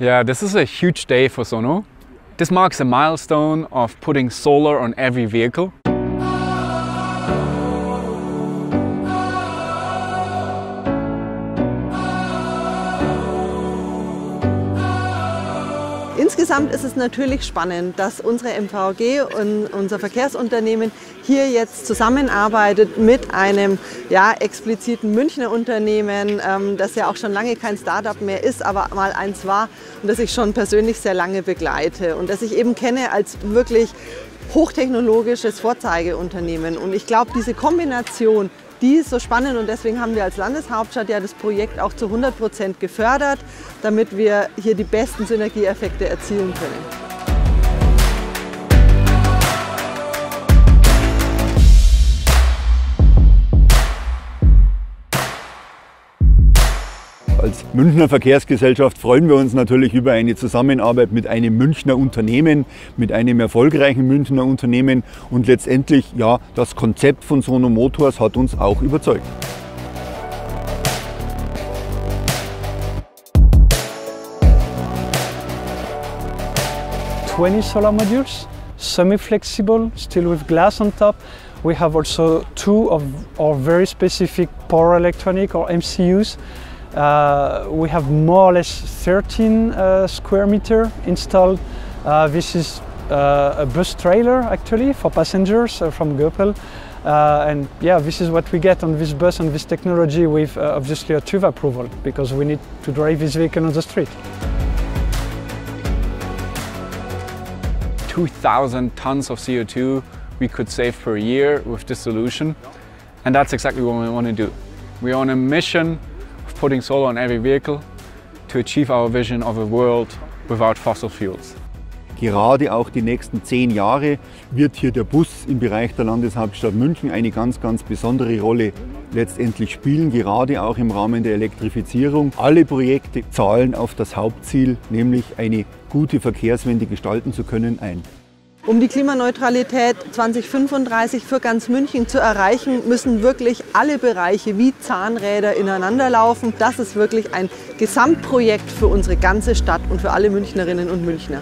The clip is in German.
Yeah, this is a huge day for Sono. This marks a milestone of putting solar on every vehicle. Insgesamt ist es natürlich spannend, dass unsere MVG und unser Verkehrsunternehmen hier jetzt zusammenarbeitet mit einem ja, expliziten Münchner Unternehmen, ähm, das ja auch schon lange kein Startup mehr ist, aber mal eins war und das ich schon persönlich sehr lange begleite und das ich eben kenne als wirklich hochtechnologisches Vorzeigeunternehmen. Und ich glaube, diese Kombination die ist so spannend und deswegen haben wir als Landeshauptstadt ja das Projekt auch zu 100 Prozent gefördert, damit wir hier die besten Synergieeffekte erzielen können. Als Münchner Verkehrsgesellschaft freuen wir uns natürlich über eine Zusammenarbeit mit einem Münchner Unternehmen, mit einem erfolgreichen Münchner Unternehmen und letztendlich ja, das Konzept von Sono Motors hat uns auch überzeugt. Twenty solar modules, semi-flexible, still with glass on top. We have also two of our very specific power electronic or MCUs Uh, we have more or less 13 uh, square meter installed. Uh, this is uh, a bus trailer actually for passengers uh, from Goepel. Uh, and yeah, this is what we get on this bus and this technology with obviously a TÜV approval because we need to drive this vehicle on the street. 2,000 tons of CO2 we could save per year with this solution. And that's exactly what we want to do. We're on a mission putting solar on every vehicle to achieve our vision of a world without fossil fuels. Gerade auch die nächsten zehn Jahre wird hier der Bus im Bereich der Landeshauptstadt München eine ganz, ganz besondere Rolle letztendlich spielen, gerade auch im Rahmen der Elektrifizierung. Alle Projekte zahlen auf das Hauptziel, nämlich eine gute Verkehrswende gestalten zu können, ein. Um die Klimaneutralität 2035 für ganz München zu erreichen, müssen wirklich alle Bereiche wie Zahnräder ineinander laufen. Das ist wirklich ein Gesamtprojekt für unsere ganze Stadt und für alle Münchnerinnen und Münchner.